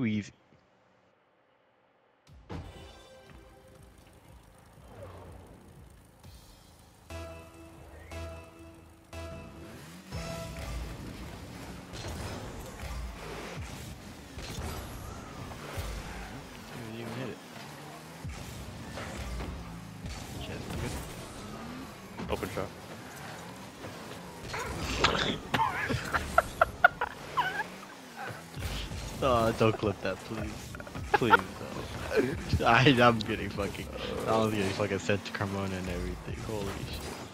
too easy. Open shot. Oh, don't clip that, please. Please. I, I'm getting fucking. I was getting fucking sent to Carmona and everything. Holy shit.